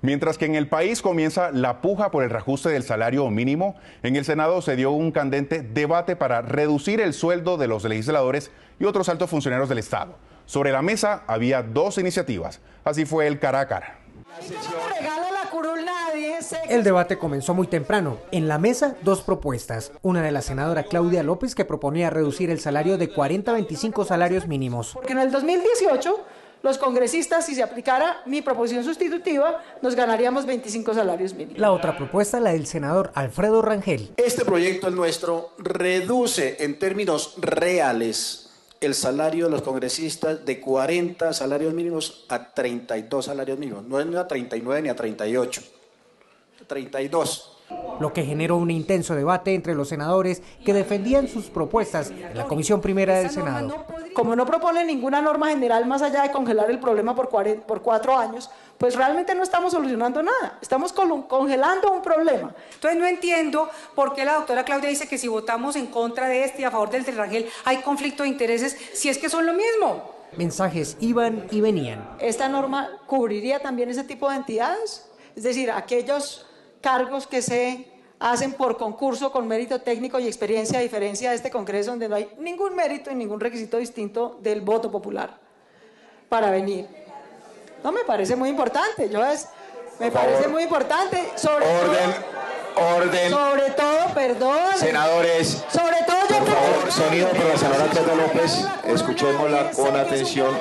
Mientras que en el país comienza la puja por el reajuste del salario mínimo, en el Senado se dio un candente debate para reducir el sueldo de los legisladores y otros altos funcionarios del Estado. Sobre la mesa había dos iniciativas. Así fue el cara a cara. El debate comenzó muy temprano. En la mesa, dos propuestas. Una de la senadora Claudia López que proponía reducir el salario de 40 a 25 salarios mínimos. Porque en el 2018 los congresistas, si se aplicara mi proposición sustitutiva, nos ganaríamos 25 salarios mínimos. La otra propuesta, la del senador Alfredo Rangel. Este proyecto, el nuestro, reduce en términos reales el salario de los congresistas de 40 salarios mínimos a 32 salarios mínimos. No es ni a 39 ni a 38, 32 lo que generó un intenso debate entre los senadores que defendían sus propuestas en la Comisión Primera del Senado. Como no propone ninguna norma general más allá de congelar el problema por, por cuatro años, pues realmente no estamos solucionando nada, estamos congelando un problema. Entonces no entiendo por qué la doctora Claudia dice que si votamos en contra de este y a favor del Rangel hay conflicto de intereses, si es que son lo mismo. Mensajes iban y venían. ¿Esta norma cubriría también ese tipo de entidades? Es decir, aquellos cargos que se hacen por concurso con mérito técnico y experiencia, a diferencia de este Congreso donde no hay ningún mérito y ningún requisito distinto del voto popular para venir. No, me parece muy importante, yo es, me parece muy importante, sobre orden, orden, sobre todo, perdón, senadores, sobre todo yo por favor, sonido para la senadora Clara López, escuchémosla con atención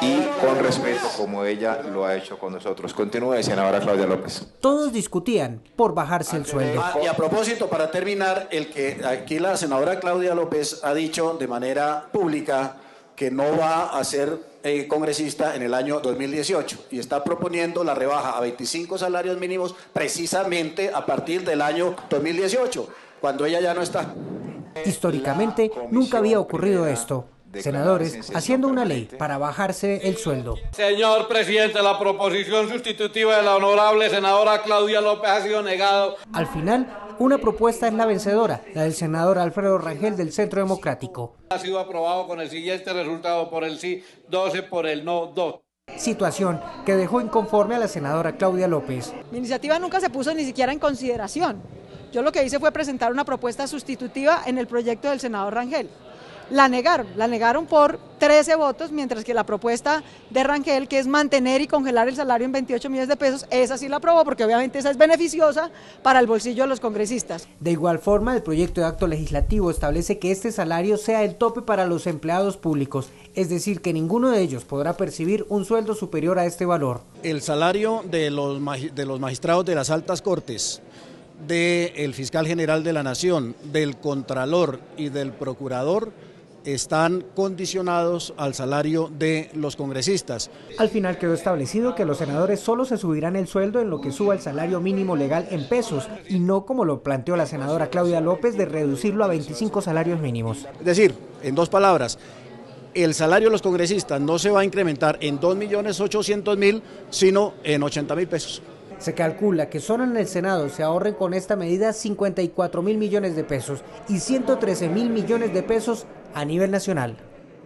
y con respeto como ella lo ha hecho con nosotros. Continúe, senadora Claudia López. Todos discutían por bajarse el sueldo. Ah, y a propósito, para terminar, el que aquí la senadora Claudia López ha dicho de manera pública que no va a ser eh, congresista en el año 2018 y está proponiendo la rebaja a 25 salarios mínimos precisamente a partir del año 2018, cuando ella ya no está. Históricamente nunca había ocurrido esto senadores haciendo una ley para bajarse el sueldo. Señor presidente, la proposición sustitutiva de la honorable senadora Claudia López ha sido negado. Al final, una propuesta es la vencedora, la del senador Alfredo Rangel del Centro Democrático. Ha sido aprobado con el siguiente resultado por el sí 12, por el no 2 situación que dejó inconforme a la senadora Claudia López. Mi iniciativa nunca se puso ni siquiera en consideración. Yo lo que hice fue presentar una propuesta sustitutiva en el proyecto del senador Rangel la negaron, la negaron por 13 votos, mientras que la propuesta de Rangel, que es mantener y congelar el salario en 28 millones de pesos, esa sí la aprobó porque obviamente esa es beneficiosa para el bolsillo de los congresistas. De igual forma, el proyecto de acto legislativo establece que este salario sea el tope para los empleados públicos, es decir, que ninguno de ellos podrá percibir un sueldo superior a este valor. El salario de los, de los magistrados de las altas cortes, del fiscal general de la Nación, del contralor y del procurador están condicionados al salario de los congresistas. Al final quedó establecido que los senadores solo se subirán el sueldo en lo que suba el salario mínimo legal en pesos y no como lo planteó la senadora Claudia López de reducirlo a 25 salarios mínimos. Es decir, en dos palabras, el salario de los congresistas no se va a incrementar en 2.800.000, sino en 80.000 pesos. Se calcula que solo en el Senado se ahorren con esta medida 54 mil millones de pesos y 113 mil millones de pesos a nivel nacional.